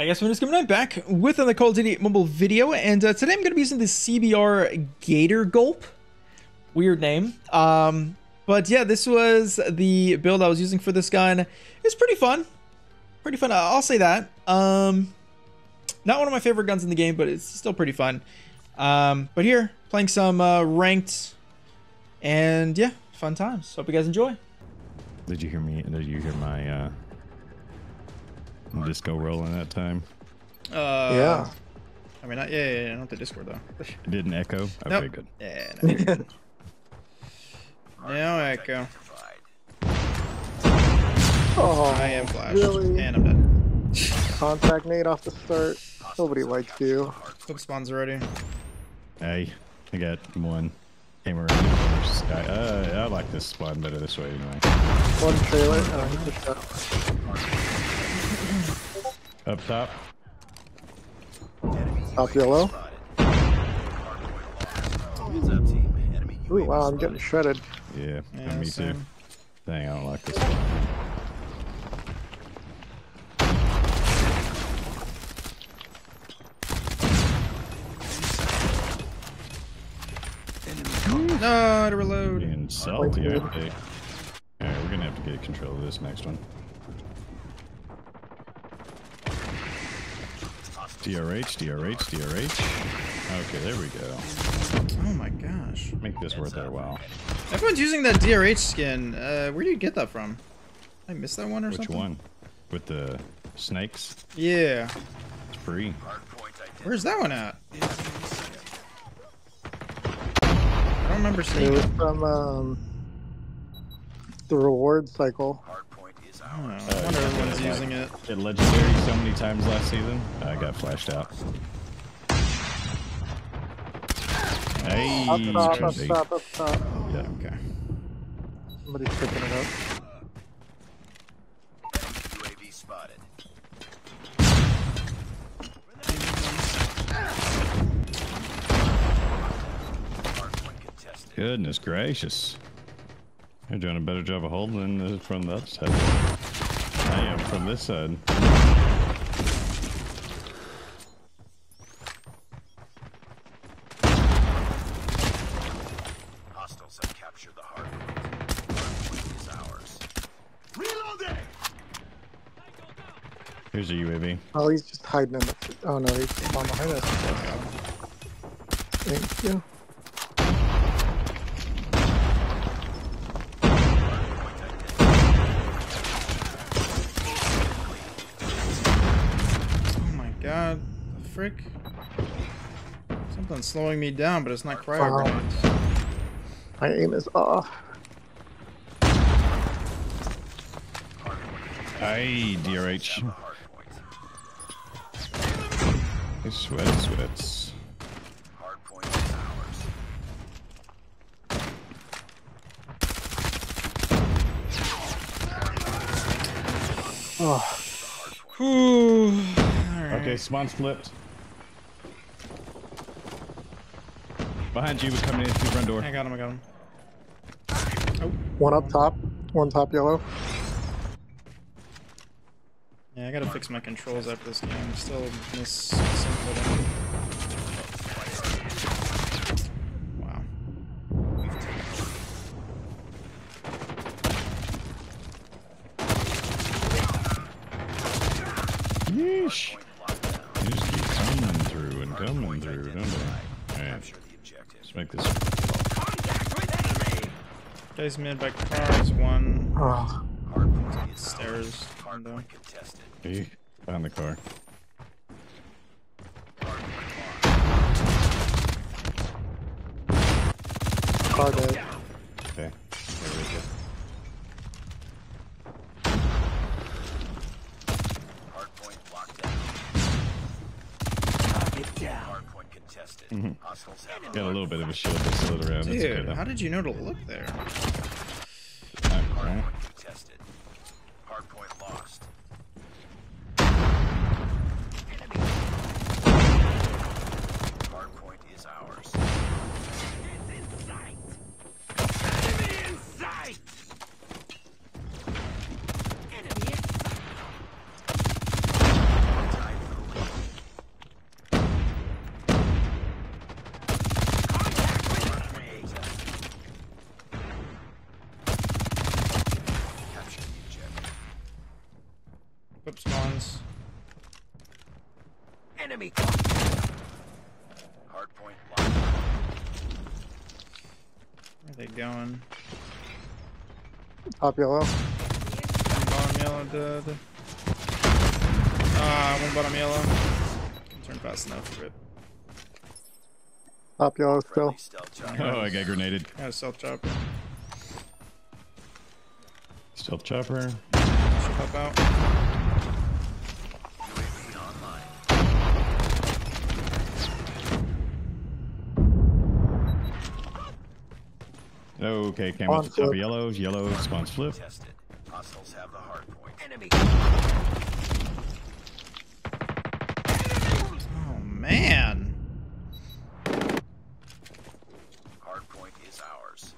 Hi guys, I'm just coming back with another Call of Duty mobile video, and uh, today I'm going to be using the CBR Gator Gulp. Weird name. Um, but yeah, this was the build I was using for this gun. It's pretty fun. Pretty fun, I'll say that. Um, not one of my favorite guns in the game, but it's still pretty fun. Um, but here, playing some uh, ranked, and yeah, fun times. Hope you guys enjoy. Did you hear me? Did you hear my uh, disco rolling that time? Uh, Yeah. I mean, not, yeah, yeah, yeah, not the Discord though. It didn't echo. Okay, Nope. good. Yeah, no, no echo. Oh, I am flashed, Really? and I'm dead. Contact Nate off the start. Nobody likes you. Flip spawns already. Hey, I got one. Came around. the Sky. Uh, I like this spawn better this way anyway. One trailer. Oh, he just got Up top. top yellow. Ooh, wow, I'm getting shredded. Yeah, Yeah, me too. Dang, I don't like this spawn. No, to reload. Being salty, I. Alright, we're gonna have to get control of this next one. DRH, DRH, DRH. Okay, there we go. Oh my gosh. Make this worth our while. Everyone's using that DRH skin. Uh, where do you get that from? I missed that one or Which something? Which one? With the snakes? Yeah. It's free. Where's that one at? I don't remember seeing It it. was from um, the reward cycle. I don't know. I wonder yeah, everyone's yeah, using it. Hit legendary so many times last season. I got flashed out. Hey, Up top, up top, up top. Yeah. Okay. Somebody's picking it up. UAV spotted. Hardpoint contested. Goodness gracious. You're doing a better job of holding than from the side. I am from this side. Hostiles have captured the hardpoint. Hardpoint is ours. Reloading! Here's a UAV. Oh, he's just hiding in the. Oh no, he's on behind us. Thank you. Oh my god. The frick? Something's slowing me down, but it's not cryo Wow. grenades. My aim is off. Hey, DRH. Hardpoint. Hey, sweats, sweats. Hardpoint is ours. Oh, Whew. Alright. Okay, spawn's flipped. Behind you, was coming in through the front door. I got him, I got him. one up top, one top yellow. Yeah, I gotta fix my controls after this game. I'm still miss let's make this. Guys mid by cars, one Oh, Hardpoint is stairs window. Hardpoint contested. Hey, behind the car. car dead. Okay. There we go. Hardpoint locked down. Hardpoint contested. Mm-hmm. Hostiles have Got a little bit of a shield that slid around. That's okay Dude, how did you know to look there? Alright. Hardpoint contested. Hardpoint lost. Hardpoint is ours. Enemy in sight! Enemy in sight! Time for Enemy. Hardpoint locked. Where are they going? Top yellow. One bottom yellow dead. Ah, one bottom yellow. Can turn fast enough for it. Top yellow still. Chopper. Oh, I got grenaded. Got a stealth chopper. Stealth chopper. Should pop out. Okay, came out the Spawn top of yellow. Yellow spawns flip. Tested. Hostiles have the hardpoint. Enemy. Oh man. Hardpoint is ours.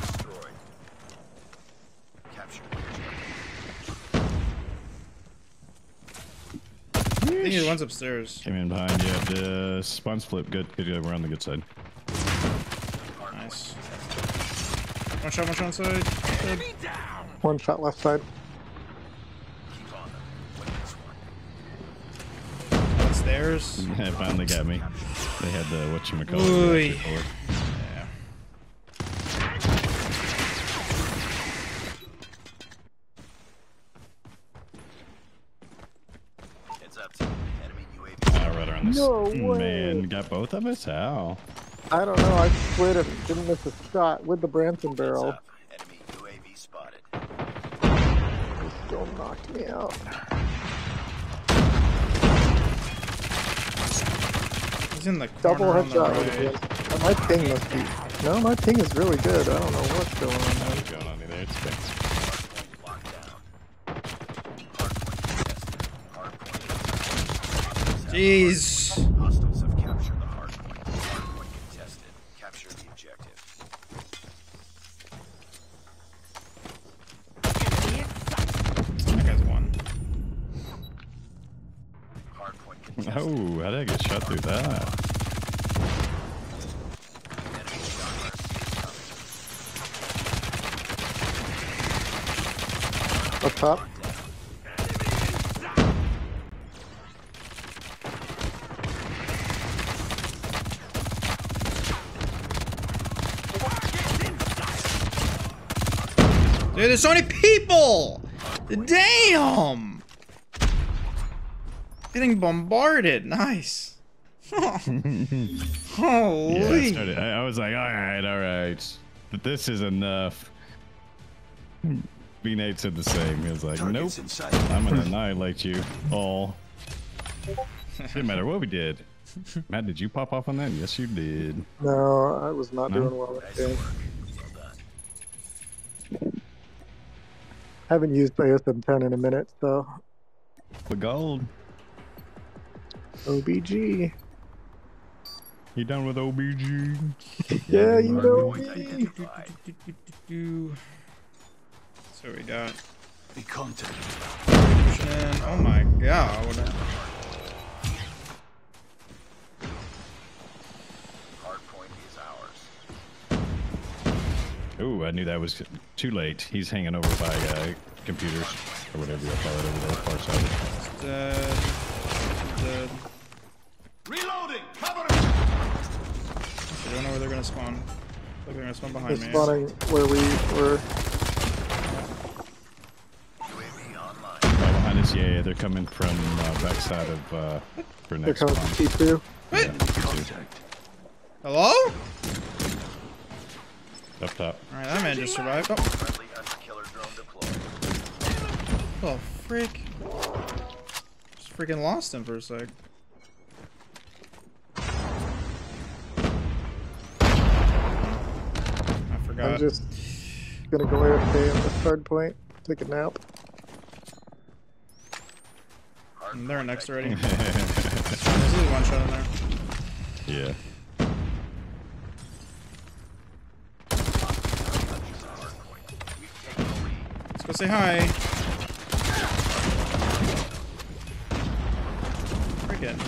Destroyed. Capture the objective. I think the one's upstairs. Came in behind you. The spawns flip. Good. Good. good. We're on the good side. Nice. One shot, one shot inside. Dead. One shot left side. Keep on them. Win this one. Upstairs. It finally got me. They had the what you call Oy. it. Yeah. Heads up, team. Enemy UAV. Ah, right on this. No way. Man, got both of us. How? I don't know. I slid it. Didn't miss a shot with the Branson barrel. Enemy UAV spotted. Still knocked me out. He's in the Double corner on the headshot. right. My ping must be. No, my ping is really good. I don't know what's going on. What's going on there? It's okay. Hardpoint locked down. Hardpoint contested. Hardpoint. Hostiles have the Jeez. Hostiles have captured the hardpoint. Hardpoint contested. Capture the objective. That guy's one. Hardpoint contested. Oh, how did I get shot through that? Enemy shot incoming. Up top. Dude, there's so many people! Damn! Getting bombarded. Nice. Yeah, I, Holy. started, I, I was like, all right, all right. But this is enough. B-Nate said the same. He was like, nope, Targets in sight. I'm gonna annihilate you all. Didn't matter what we did. Matt, did you pop off on that? Yes, you did. No, I was not No? doing well that Nice Haven't used ASM 10 in a minute, so The gold. OBG. You done with OBG? Yeah, you know Hardpoint me. identified. So we got Be contact. pushing in. Oh my god. Ooh, I knew that was too late. He's hanging over by uh, computers or whatever you call it over there, far side. Dead. Dead. Reloading. Cover I don't know where they're gonna spawn. Look, they're gonna spawn They're behind me. spawning where we were. Right behind us, yeah, yeah, they're coming from uh, backside of uh, for They're next coming spawn. from T2. Wait. Yeah, T2. Contact. Hello? Up top. Alright, that man just survived. Oh, Friendly hunter killer drone deployed. oh frick. Just freaking lost him for a sec. I forgot. I'm just gonna go AFK on the hard point. Take a nap. And they're next already. yeah. There's only one shot in there. We've Let's go say hi. Freaking.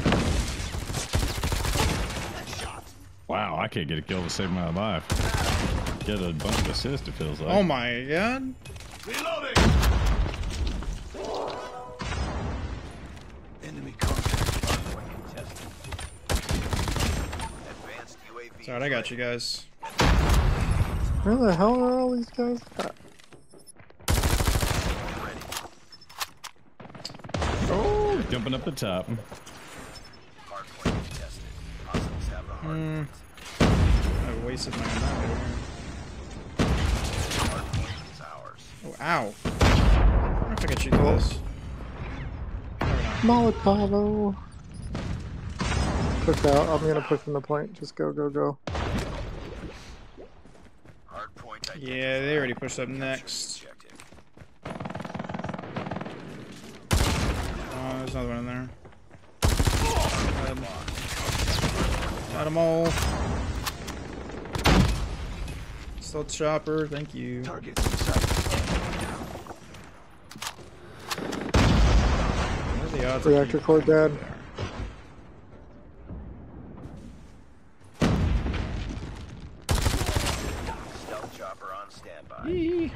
Wow, I can't get a kill to save my life. Get a bunch of assists, it feels like. Oh my god. Reloading! Enemy contact. Hardpoint contested. Advanced UAV. Sorry, I got you guys. Where the hell are all these guys at? ready. Jumping up the top. Hardpoint contested. Hostiles have the Hmm. I wasted my ammo here. Hardpoint is ours. Oh, ow. I don't know if I can shoot this. Molotov. Push out. I'm gonna push from the point. Just go, go, go. Yeah, they already pushed up next. Another one in there. Got 'em. Got them all. Stealth chopper, thank you. Targets in sight. What are the odds? Reactor core dead. Stealth chopper on standby. Yee.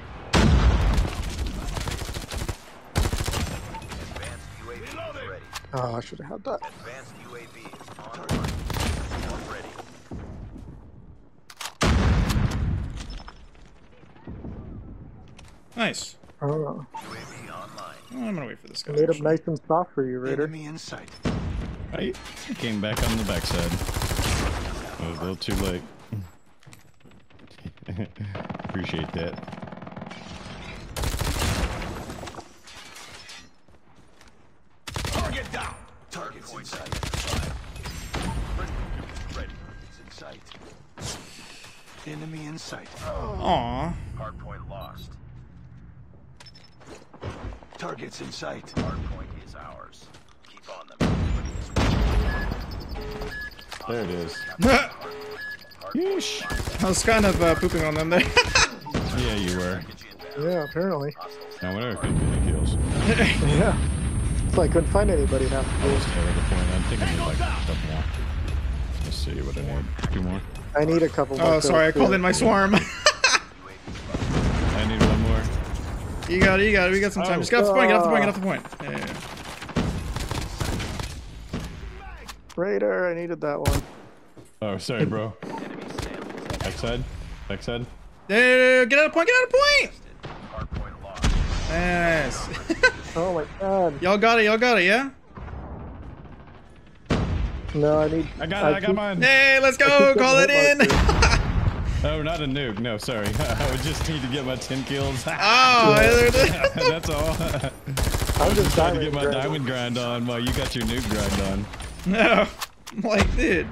Advanced UAV is ready. Oh, I should have had that. Advanced UAV is online. One ready. Nice. Uh, oh, UAV online. Oh, I'm gonna wait for this guy. made them actually. nice and soft for you, Raider. Enemy in sight. I came back on the backside. I was a little too late. Appreciate that. Target down. Targets in sight. Ready. It's in sight. Enemy in sight. Aw. Hardpoint lost. Targets in sight. Hardpoint is ours. Keep on them. There it is. I was kind of uh, pooping on them there. Yeah, you were. Yeah, apparently. Now, whatever could be the kills. Yeah. So I couldn't find anybody now. Just have a point. I'm thinking I like a couple more. Let's see what I need. Two more. I need a couple oh, more. oh, sorry, I called in my swarm. I need one more. you got it, you got it. We got some time. Oh. Just get off the point, get off the point, get off the point. Yeah, yeah, yeah. Raider, I needed that one. Oh, sorry, bro. Backside. Backside. Yeah, Get out of point, get out of point! Hardpoint lost. Nice. Oh my god. y'all got it, y'all got it, yeah? No, I need. I got it. I got mine. Hey, let's go, call it in! Oh, not a nuke. No, sorry. I would just need to get my 10 kills. oh, there it is. That's all. I'm just Trying to get my grinding. diamond grind on while you got your nuke grind on. No. I'm like, dude.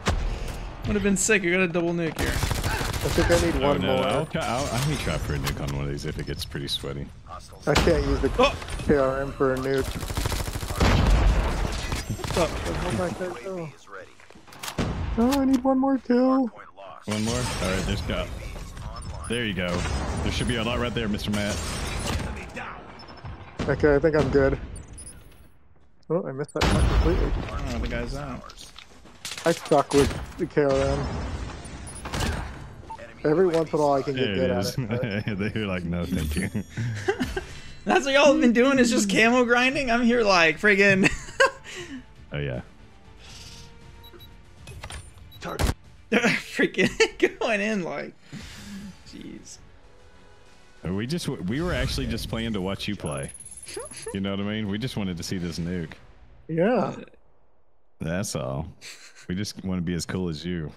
Would have been sick. You got a double nuke here. I think I need Oh, one no. more. I'll, I'll, I may try for a nuke on one of these if it gets pretty sweaty. I can't use the Oh, KRM for a nuke. What's up? Where'd my guy go? UAV is ready. Oh, I need one more kill. One more? All right, there's got. There you go. There should be a lot right there, Mr. Matt. Okay, I think I'm good. Oh, I missed that shot completely. Oh, the guy's out. I suck with the KRM. Every once in a while I can get it good is. at it. but- They're like, no, thank you. That's what y'all have been doing is just camo grinding? I'm here like friggin' oh, yeah. Target. freaking going in like jeez. Uh, we just we were actually just playing to watch you play. You know what I mean? We just wanted to see this nuke. Yeah. That's all. We just want to be as cool as you.